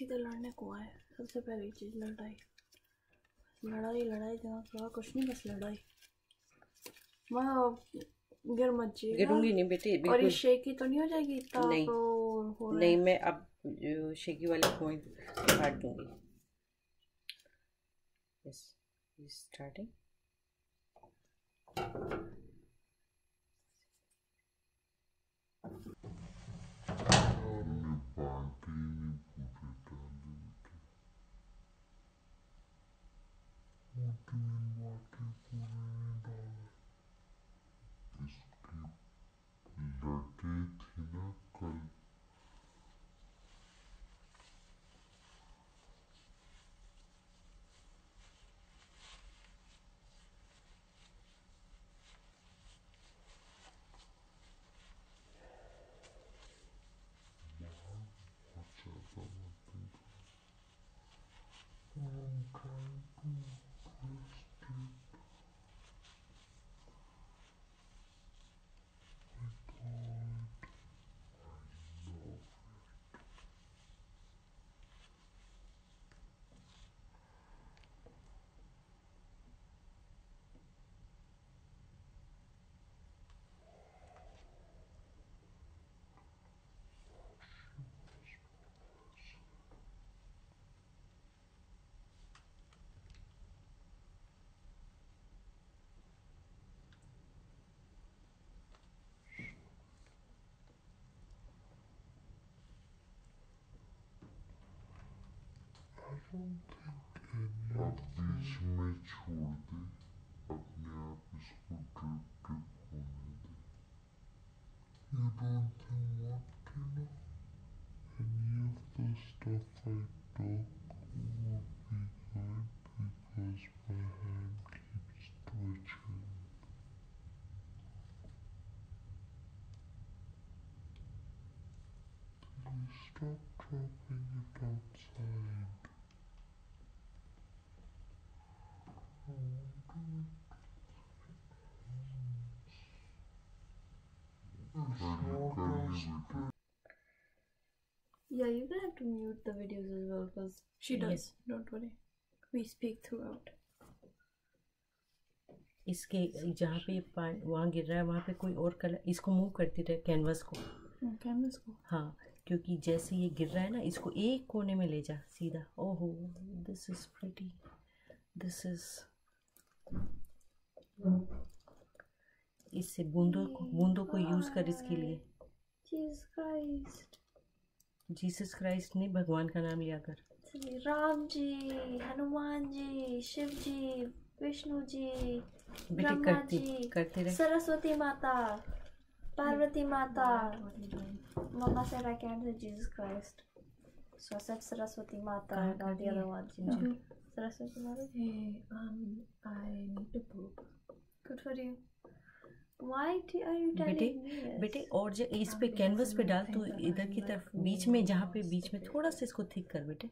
सीधे लड़ने को आए सबसे पहली चीज़ लड़ाई। लड़ाई लड़ाई जहाँ थोड़ा कुछ नहीं बस लड़ाई। वहाँ गिर मत जाइएगा। गिरूँगी नहीं बेटी और ये शेकी तो नहीं हो जाएगी? इतना नहीं। तो हो नहीं मैं अब जो शेकी वाले पॉइंट काट दूँगी। यस स्टार्टिंग हमने I don't think any अब बीच में छोड़ दे अपने आप इसको ड्रिप ड्रिप होने दे You don't think what Tina? Any of the stuff I talk would be good because my hand keeps twitching. Please stop dropping it outside. Yeah, you're gonna have to mute the videos as well because she does. Yes. Don't worry. We speak throughout. इसके जहाँ पे वहाँ गिर रहा है वहाँ पे कोई और कलर इसको मूव करती रहे कैनवस को कैनवस को हाँ क्योंकि जैसे ये गिर रहा है ना इसको एक कोने में ले जा सीधा ओहो this is pretty this is इससे बूंदों को बूंदों को यूज़ कर इसके लिए। जीसस क्राइस्ट ने भगवान का नाम लिया कर। राम जी हनुमान जी शिव जी विष्णु जी ब्रह्मा जी करते रहे। सरस्वती माता पार्वती माता मम्मा से रैकेंड से जीसस क्राइस्ट स्वसत सरस्वती माता गाड़ी अलवाज जी। सरस्वती माता आई नीड टू बेटे बेटे और जो इस पे कैनवस पे डाल तो इधर की तरफ़ बीच में जहाँ पे बीच में थोड़ा सा इसको थिक कर बेटे।